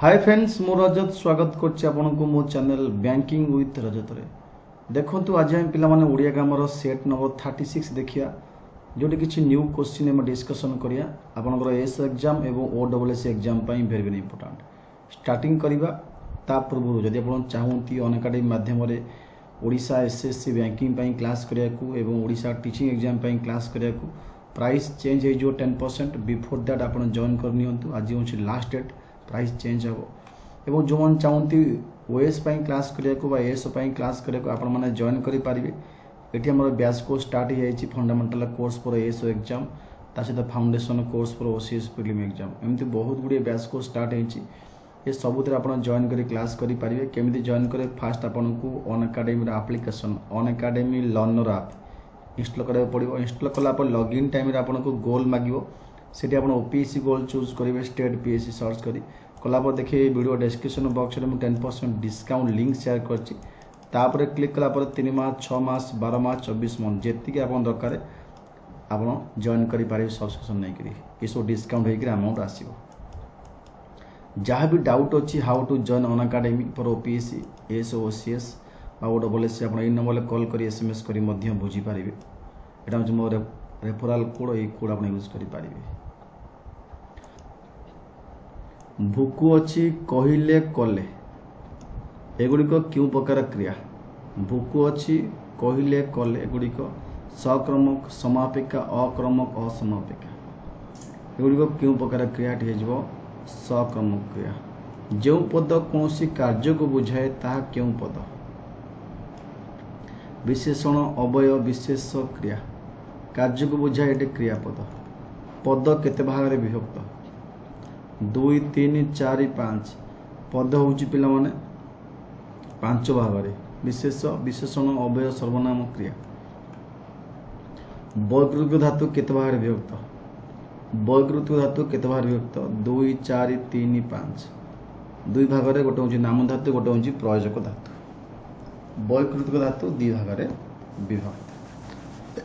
High friends ମୁଁ ରଜତ ସ୍ୱାଗତ କରୁଛି ଆପଣଙ୍କୁ ମୋ ଚ୍ୟାନେଲ ବ୍ୟାଙ୍କିଂ ୱିଥ୍ ରଜତରେ। ଦେଖନ୍ତୁ ଆଜି ଆମେ ପିଲାମାନେ ଓଡ଼ିଆ ଗ୍ରାମର ସେଟ୍ ନମ୍ବର ଥାର୍ଟି ସିକ୍ସ ଦେଖିବା ଯେଉଁଠି କିଛି ନ୍ୟୁ କୋଶ୍ଚିନ୍ ଆମେ ଡିସ୍କସନ୍ କରିବା। ଆପଣଙ୍କର ଏସ୍ ଏକ୍ଜାମ୍ ଏବଂ ଓ ଡବଲ୍ ଏସ୍ ଏକ୍ଜାମ୍ ପାଇଁ ଭେରି ଭେରି ଇମ୍ପୋର୍ଟାଣ୍ଟ ଷ୍ଟାର୍ଟିଂ କରିବା ତା ପୂର୍ବରୁ ଯଦି ଆପଣ ଚାହୁଁନ୍ତି ଅନଏକାଡେମୀ ମାଧ୍ୟମରେ Odisha S S C banking ପାଇଁ କ୍ଲାସ୍ କରିବାକୁ ଏବଂ ଓଡ଼ିଶା ଟିଚିଂ ଏକ୍ଜାମ୍ ପାଇଁ କ୍ଲାସ୍ କରିବାକୁ ପ୍ରାଇସ୍ ଚେଞ୍ଜ ହେଇଯିବ ଟେନ୍ ପରସେଣ୍ଟ ବିଫୋର୍ ଦ୍ୟାଟ୍ ଆପଣ ଜଏନ୍ କରିନିଅନ୍ତୁ। ଆଜି ହେଉଛି ଲାଷ୍ଟ ଡେଟ୍ ପ୍ରାଇସ୍ ଚେଞ୍ଜ ହେବ। ଏବଂ ଯେଉଁମାନେ ଚାହୁଁନ୍ତି ଓଏସ୍ ପାଇଁ କ୍ଲାସ୍ କରିବାକୁ ବା ଏଏସ୍ ପାଇଁ କ୍ଲାସ୍ କରିବାକୁ ଆପଣମାନେ ଜଏନ୍ କରିପାରିବେ। ଏଠି ଆମର ବ୍ୟାଚ୍ କୋର୍ସ ଷ୍ଟାର୍ଟ ହେଇଯାଇଛି fundamental course for AS exam ତା ସହିତ foundation course for OCS prelim exam ଏମିତି ବହୁତ ଗୁଡ଼ିଏ ବ୍ୟାଚ୍ କୋର୍ସ ଷ୍ଟାର୍ଟ ହେଇଛି। ଏ ସବୁଥିରେ ଆପଣ ଜଏନ୍ କରି କ୍ଲାସ୍ କରିପାରିବେ। କେମିତି ଜଏନ୍ କରିବେ? ଫାଷ୍ଟ ଆପଣଙ୍କୁ ଅନ୍ ଏକାଡେମୀର application Unacademy learner app install କରିବାକୁ ପଡ଼ିବ। ଇନଷ୍ଟଲ୍ କଲା ପରେ ଲଗ୍ଇନ୍ ଟାଇମ୍ରେ ଆପଣଙ୍କୁ ଗୋଲ୍ ମାଗିବ। সেটি আপনার ওপিএসি গোল চুজ করবে স্টেট পিএসি সর্চ করে। কলাপ দেখে এই ভিডিও ডেসক্রিপশন বক্সরে মু ten percent discount link share করছি তাপরে ক্লিক কলাপরে তিন মাস ছ মাস বার মাস চব্বিশ মন্থ যেতে আপনার দরকার আপনার জয়েন করে পারে সবসক্রিপশন নেই এসব ডিসকাউন্ট হয়ে আমাউন্ট আসব যা বি ডাউট অছি how to join Unacademy for OPSC S ও সিএস বা ও বলে সে আপনার এই নম্বরে কল করে এসএমএস করে বুঝিপারে এটা হচ্ছে মো রেফরাল কোড এই কোড আপনার ইউজ করে পারিবে ଭୁକୁ ଅଛି କହିଲେ କଲେ। ଏଗୁଡ଼ିକ କେଉଁ ପ୍ରକାର କ୍ରିୟା? ଭୁକୁ ଅଛି କହିଲେ କଲେ ଏଗୁଡ଼ିକ। ସକ୍ରମକ ସମାପିକା ଅକ୍ରମକ ଅସମାପିକା। ଏଗୁଡ଼ିକ କେଉଁ ପ୍ରକାର କ୍ରିୟାଟି ହେଇଯିବ? ସକ୍ରମକ କ୍ରିୟା। ଯେଉଁ ପଦ କୌଣସି କାର୍ଯ୍ୟକୁ ବୁଝାଏ ତାହା କେଉଁ ପଦ? ବିଶେଷଣ ଅବୟ ବିଶେଷ କ୍ରିୟା। କାର୍ଯ୍ୟକୁ ବୁଝାଏ ଏଠି କ୍ରିୟାପଦ। ପଦ କେତେ ଭାଗରେ ବିଭକ୍ତ? ଦୁଇ ତିନି ଚାରି ପାଞ୍ଚ। ପଦ ହେଉଛି ପିଲାମାନେ ପାଞ୍ଚ ଭାଗରେ। ବିଶେଷ ବିଶେଷଣ ଅବୟ ସର୍ବନାମ କ୍ରିୟା। ବୈକୃତିକ ଧାତୁ କେତେ ଭାଗରେ ବିଭକ୍ତ? ବୈକୃତିକ ଧାତୁ କେତେ ଭାଗରେ ବିଭକ୍ତ? ଦୁଇ ଚାରି ତିନି ପାଞ୍ଚ। ଦୁଇ ଭାଗରେ ଗୋଟେ ହେଉଛି ନାମ ଧାତୁ ଗୋଟେ ହେଉଛି ପ୍ରୟୋଜକ ଧାତୁ। ବୈକୃତିକ ଧାତୁ ଦୁଇ ଭାଗରେ ବିଭକ୍ତ।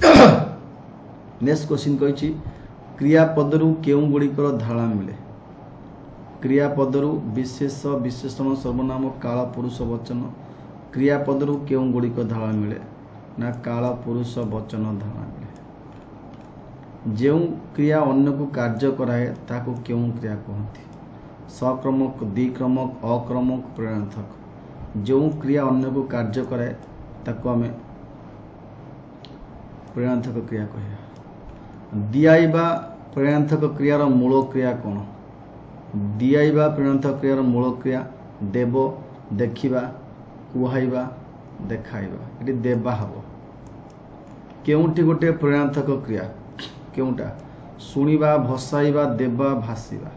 ନେକ୍ସଟ କ୍ୱେଶ୍ଚିନ୍ କହିଛି କ୍ରିୟାପଦରୁ କେଉଁ ଗୁଡ଼ିକର ଧାରଣା ମିଳେ? କ୍ରିୟାପଦରୁ ବିଶେଷ ବିଶେଷଣ ସର୍ବନାମ କାଳ ପୁରୁଷ ବଚନ। କ୍ରିୟାପଦରୁ କେଉଁ ଗୁଡ଼ିକ ଧାରଣା ମିଳେ? ନା କାଳ ପୁରୁଷ ବଚନ ଧାରଣା ମିଳେ? ଯେଉଁ କ୍ରିୟା ଅନ୍ୟକୁ କାର୍ଯ୍ୟ କରାଏ ତାକୁ କେଉଁ କ୍ରିୟା କୁହନ୍ତି? ସକ୍ରମକ ଦ୍ୱିକ୍ରମକ ଅକ୍ରମକ ପ୍ରେରଣାର୍ଥକ ଯେଉଁ କ୍ରିୟା ଅନ୍ୟକୁ କାର୍ଯ୍ୟ କରାଏ ତାକୁ ଆମେ ପ୍ରେରଣାର୍ଥକ କ୍ରିୟା କହିବା। ଦିଆଇବା ପ୍ରେରଣାର୍ଥକ କ୍ରିୟାର ମୂଳ କ୍ରିୟା କ'ଣ? ଦିଆଇବା ପ୍ରେରଣାର୍ଥକ କ୍ରିୟାର ମୂଳ କ୍ରିୟା ଦେବ ଦେଖିବା କୁହାଇବା ଦେଖାଇବା। ଏଠି ଦେବା ହେବ। କେଉଁଠି ଗୋଟିଏ ପ୍ରେରଣାର୍ଥକ କ୍ରିୟା? କେଉଁଟା? ଶୁଣିବା ଭସାଇବା ଦେବା ଭାସିବା।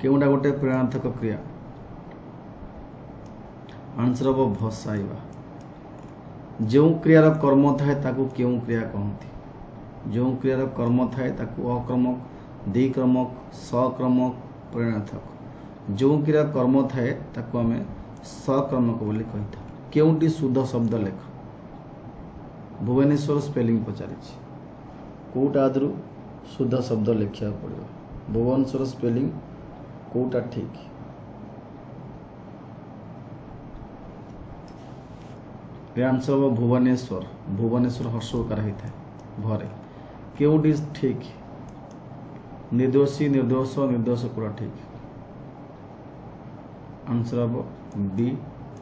କେଉଁଟା ଗୋଟିଏ ପ୍ରେରଣାର୍ଥକ କ୍ରିୟା? ଆନ୍ସର ହେବ ଭସାଇବା। ଯେଉଁ କ୍ରିୟାର କର୍ମ ଥାଏ ତାକୁ କେଉଁ କ୍ରିୟା କହନ୍ତି? ଯେଉଁ କ୍ରିୟାର କର୍ମ ଥାଏ ତାକୁ ଅକ୍ରମକ ଦ୍ୱିକ୍ରମକ ସକ୍ରମକ ପ୍ରେରଣାର୍ଥକ ଯେଉଁ କ୍ରିୟା କର୍ମ ଥାଏ ତାକୁ ଆମେ ସକ୍ରମକ ବୋଲି କହିଥାଉ କେଉଁଟି ଶୁଦ୍ଧ ଶବ୍ଦ ଲେଖ ଭୁବନେଶ୍ୱର ସ୍ପେଲିଂ ପଚାରିଛି କେଉଁଟା ଆଦରୁ ଶୁଦ୍ଧ ଶବ୍ଦ ଲେଖିବାକୁ ପଡ଼ିବ ଭୁବନେଶ୍ୱର ସ୍ପେଲିଂ କେଉଁଟା ଠିକ୍ ଆନ୍ସର ହେବ ଭୁବନେଶ୍ୱର ଭୁବନେଶ୍ୱର ହର୍ଷକାର ହେଇଥାଏ ଘରେ କେଉଁଟି ଠିକ୍ निर्दोषी, निर्दोष निर्दोष पूरा ठीक आंसर हम डी,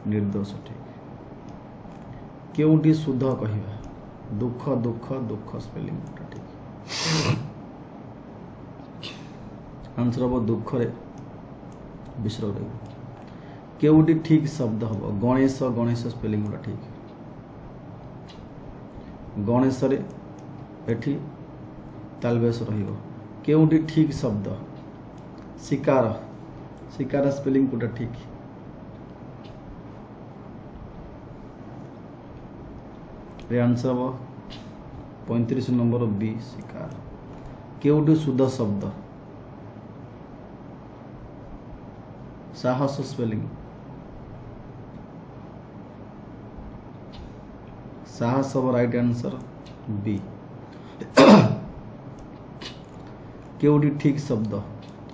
निर्दोष ठीक क्योंटी शुद्ध कह दुख दुख दुख स्पेलिंग ठीक आंसर हम दुखरे विसर्ग रही কেউটি ঠিক শব্দ হব গণেশ গণেশ স্পেলিং গুলা ঠিক গণেশরে এটি କେଉଁଠି ଠିକ୍ ଶବ୍ଦ? ଶିକାର। ଶିକାର ସ୍ପେଲିଂ କୋଉଟା ଠିକ୍? ଏ ଆନ୍ସର ହେବ ପଇଁତିରିଶ ନମ୍ବର ବି ଶିକାର। କେଉଁଠି ଶୁଦ୍ଧ ଶବ୍ଦ? ସାହସ ସ୍ପେଲିଂ ସାହସ ହେବ ରାଇଟ୍ ଆନ୍ସର ବି केवटी ठीक शब्द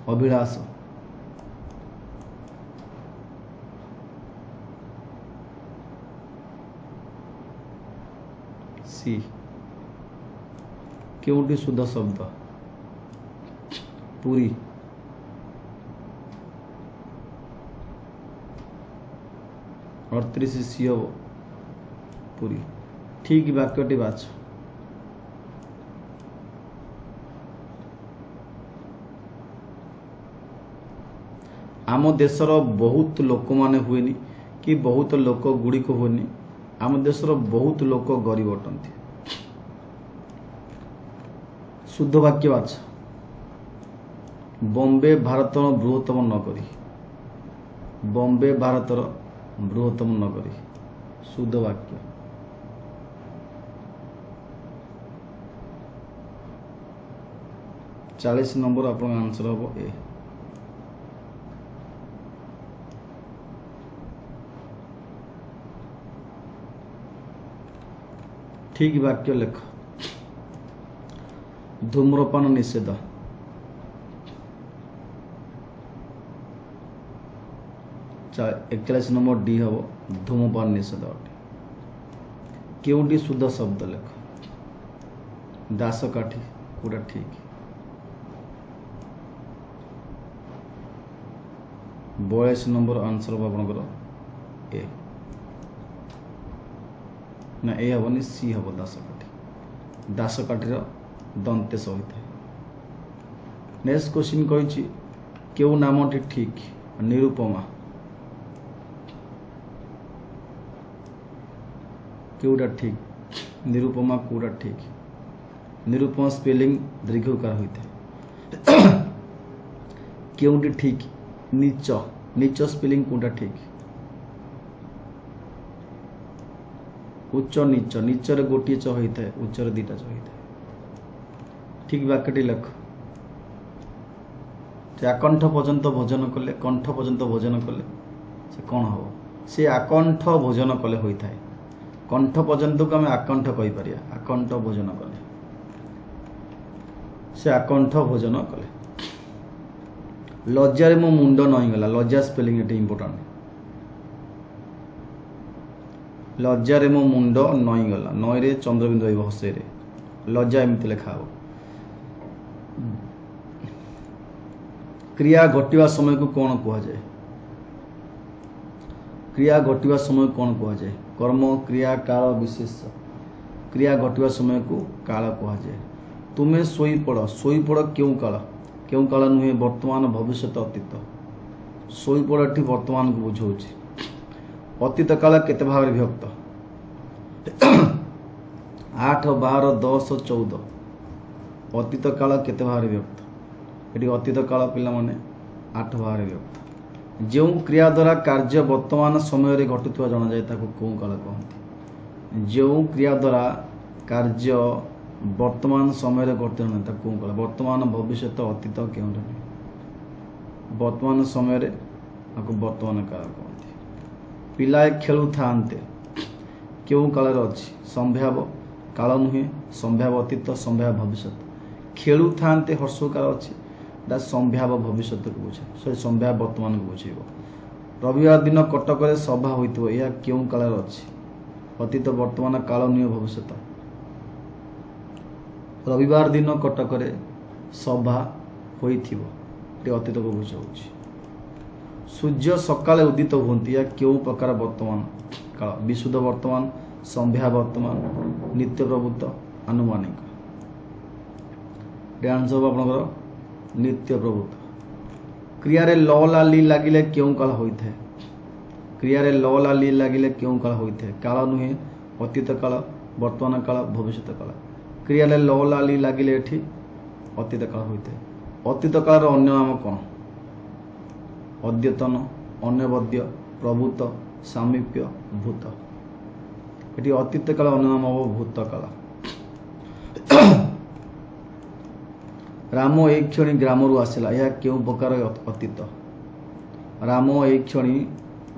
अभिलाष सी केवटी शुद्ध शब्द पूरी अड़तीस सीओ पूरी ठीक वाक्यटी बाछ ଆମ ଦେଶର ବହୁତ ଲୋକମାନେ ହୁଏନି କି ବହୁତ ଲୋକ ଗୁଡ଼ିକ ହୁଏନି ଆମ ଦେଶର ବହୁତ ଲୋକ ଗରିବ ଅଟନ୍ତି। ଶୁଦ୍ଧ ବାକ୍ୟ ବାଛ ବମ୍ବେ ଭାରତର ବୃହତ୍ତମ ନଗରୀ। ବମ୍ବେ ଭାରତର ବୃହତ୍ତମ ନଗରୀ। ଶୁଦ୍ଧ ବାକ୍ୟ। ଚାଳିଶ ନମ୍ବର ଆପଣଙ୍କ ଆନ୍ସର ହେବ ଏ। ठीक वाक्य लेख। धूम्रपान निषेध। एकचाश नंबर डी हम धूमपान निषेध अटे क्योंटी शुद्ध शब्द लेख। दास काठी पूरा ठीक। बयासी नंबर आंसर आप ए। ନା ଏ ହେବନି ସି ହେବ ଦାସକାଠି। ଦାସକାଠିର ଦନ୍ତେଶ ହୋଇଥାଏ ନେକ୍ସଟ କ୍ୱେଶ୍ଚିନ୍ କହିଛି କେଉଁ ନାମଟି ଠିକ୍? ନିରୁପମା। କେଉଁଟା ଠିକ୍? ନିରୁପମା କେଉଁଟା ଠିକ୍? ନିରୁପମା ସ୍ପେଲିଂ ଦୀର୍ଘକାର ହୋଇଥାଏ। କେଉଁଟି ଠିକ୍? ନିଚ। ନିଚ ସ୍ପେଲିଂ କେଉଁଟା ଠିକ୍? ଉଚ୍ଚ ନିଚ ନିଚରେ ଗୋଟିଏ ଚ ହୋଇଥାଏ ଉଚ୍ଚରେ ଦୁଇଟା ଚ ହୋଇଥାଏ ଠିକ୍ ବାକ୍ୟଟି ଲେଖ ସେ ଆକଣ୍ଠ ପର୍ଯ୍ୟନ୍ତ ଭୋଜନ କଲେ କଣ୍ଠ ପର୍ଯ୍ୟନ୍ତ ଭୋଜନ କଲେ ସେ କ'ଣ ହେବ ସେ ଆକଣ୍ଠ ଭୋଜନ କଲେ ହୋଇଥାଏ କଣ୍ଠ ପର୍ଯ୍ୟନ୍ତକୁ ଆମେ ଆକଣ୍ଠ କହିପାରିବା ଆକଣ୍ଠ ଭୋଜନ କଲେ ସେ ଆକଣ୍ଠ ଭୋଜନ କଲେ ଲଜ୍ଜାରେ ମୋ ମୁଣ୍ଡ ନଇଁଗଲା ଲଜ୍ଜା ସ୍ପେଲିଂ ଏଠି ଇମ୍ପୋର୍ଟାଣ୍ଟ ଲଜ୍ଜାରେ ମୋ ମୁଣ୍ଡ ନଇଁଗଲା। ନଈରେ ଚନ୍ଦ୍ରବିନ୍ଦୁ ରହିବ ହସେଇରେ। ଲଜ୍ଜା ଏମିତି ଲେଖା ହେବ। କ୍ରିୟା ଘଟିବା ସମୟକୁ କ'ଣ କୁହାଯାଏ? କ୍ରିୟା ଘଟିବା ସମୟ କ'ଣ କୁହାଯାଏ? କର୍ମ କ୍ରିୟା କାଳ ବିଶେଷ। କ୍ରିୟା ଘଟିବା ସମୟକୁ କାଳ କୁହାଯାଏ। ତୁମେ ଶୋଇପଡ଼। ଶୋଇପଡ଼ କେଉଁ କାଳ? କେଉଁ କାଳ ନୁହେଁ ବର୍ତ୍ତମାନ ଭବିଷ୍ୟତ ଅତୀତ। ଶୋଇପଡ଼ ଏଠି ବର୍ତ୍ତମାନକୁ ବୁଝାଉଛି। ଅତୀତ କାଳ କେତେ ଭାବରେ ବିଭକ୍ତ? ଆଠ ବାର ଦଶ ଚଉଦ। ଅତୀତ କାଳ କେତେ ଭାବରେ ବିଭକ୍ତ? ଏଠି ଅତୀତ କାଳ ପିଲାମାନେ ଆଠ ଭାବରେ ବିଭକ୍ତ। ଯେଉଁ କ୍ରିୟା ଦ୍ୱାରା କାର୍ଯ୍ୟ ବର୍ତ୍ତମାନ ସମୟରେ ଘଟୁଥିବା ଜଣାଯାଏ ତାକୁ କେଉଁ କାଳ କହନ୍ତି? ଯେଉଁ କ୍ରିୟା ଦ୍ୱାରା କାର୍ଯ୍ୟ ବର୍ତ୍ତମାନ ସମୟରେ ଘଟୁଥିବା ଜଣାଯାଏ ତାକୁ କେଉଁ କାଳ? ବର୍ତ୍ତମାନ ଭବିଷ୍ୟତ ଅତୀତ କେଉଁଠି ନୁହେଁ ବର୍ତ୍ତମାନ ସମୟରେ ତାକୁ ବର୍ତ୍ତମାନ କାଳ କହନ୍ତି। ପିଲାଏ ଖେଳୁଥାନ୍ତେ। କେଉଁ କାଳରେ ଅଛି? ସମ୍ଭାବ କାଳ ନୁହେଁ ସମ୍ଭାବ ଅତୀତ ସମ୍ଭାବ ଭବିଷ୍ୟତ। ଖେଳୁଥାନ୍ତେ ହର୍ଷକାର ଅଛି ଏଇଟା ସମ୍ଭାବ ଭବିଷ୍ୟତକୁ ବୁଝାଏ ସେ ସମ୍ଭାବ ବର୍ତ୍ତମାନକୁ ବୁଝେଇବ। ରବିବାର ଦିନ କଟକରେ ସଭା ହୋଇଥିବ ଏହା କେଉଁ କାଳରେ ଅଛି? ଅତୀତ ବର୍ତ୍ତମାନ କାଳ ନୁହେଁ ଭବିଷ୍ୟତ। ରବିବାର ଦିନ କଟକରେ ସଭା ହୋଇଥିବ ଏଠି ଅତୀତକୁ ବୁଝାଉଛି। ସୂର୍ଯ୍ୟ ସକାଳେ ଉଦିତ ହୁଅନ୍ତି। ଏହା କେଉଁ ପ୍ରକାର ବର୍ତ୍ତମାନ କାଳ? ବିଶୁଦ୍ଧ ବର୍ତ୍ତମାନ ସମ୍ଭ୍ୟା ବର୍ତ୍ତମାନ ନିତ୍ୟ ପ୍ରଭୁତ୍ୱ ଆନୁମାନିକ ଡ୍ୟାନ୍ସ ହେବ ଆପଣଙ୍କର ନିତ୍ୟ ପ୍ରଭୁତ୍ୱ କ୍ରିୟାରେ ଲ ଲାଲି ଲାଗିଲେ କେଉଁ କାଳ ହୋଇଥାଏ? କ୍ରିୟାରେ ଲ ଲାଲି ଲାଗିଲେ କେଉଁ କାଳ ହୋଇଥାଏ? କାଳ ନୁହେଁ ଅତୀତ କାଳ ବର୍ତ୍ତମାନ କାଳ ଭବିଷ୍ୟତ କାଳ। କ୍ରିୟାରେ ଲ ଲାଲି ଲାଗିଲେ ଏଠି ଅତୀତ କାଳ ହୋଇଥାଏ। ଅତୀତ କାଳର ଅନ୍ୟ ନାମ କ'ଣ? ଅଦ୍ୟତନ ଅନବଦ୍ୟ ପ୍ରଭୂତ ସାମୀପ୍ୟ ଭୂତ। ଏଠି ଅତୀତ କାଳ ଅନ୍ୟ ନାମ ହେବ ଭୂତ କାଳ ରାମ ଏଇ କ୍ଷଣି ଗ୍ରାମରୁ ଆସିଲା। ଏହା କେଉଁ ପ୍ରକାର ଅତୀତ? ରାମ ଏଇ କ୍ଷଣି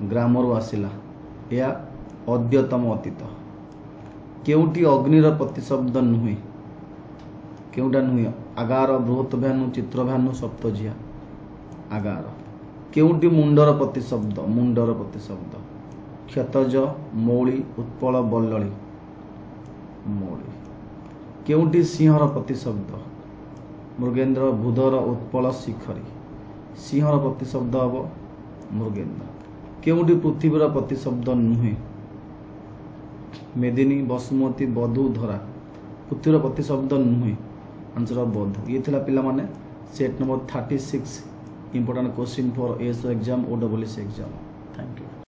ଗ୍ରାମରୁ ଆସିଲା। ଏହା ଅଦ୍ୟତମ ଅତୀତ। କେଉଁଟି ଅଗ୍ନିର ପ୍ରତିଶବ୍ଦ ନୁହେଁ? କେଉଁଟା ନୁହେଁ? ଆଗାର ବୃହତ ଭ୍ୟାନୁ ଚିତ୍ର ଭ୍ୟାନୁ ସପ୍ତଜିଆ। ଆଗାର। କେଉଁଟି ମୁଣ୍ଡର ପ୍ରତିଶବ୍ଦ? ମୁଣ୍ଡର ପ୍ରତିଶବ୍ଦ। କ୍ଷତଜ ମୌଳି ଉତ୍ପଳ ବଲ୍ଲଳି। ମୌଳି। କେଉଁଟି ସିଂହର ପ୍ରତିଶବ୍ଦ? ମୃଗେନ୍ଦ୍ର ବୁଧର ଉତ୍ପଳ ଶିଖରୀ। ସିଂହର ପ୍ରତିଶବ୍ଦ ହେବ ମୃଗେନ୍ଦ୍ର। କେଉଁଟି ପୃଥିବୀର ପ୍ରତିଶବ୍ଦ ନୁହେଁ? ମେଦିନୀ ବସୁମତୀ ବଧୁ ଧରା। ପୃଥିବୀର ପ୍ରତିଶବ୍ଦ ନୁହେଁ। ଆନ୍ସର ବଧୁ। ଇଏ ଥିଲା ପିଲାମାନେ। Set number thirty six important question for ASO exam or EEC exam. Thank you.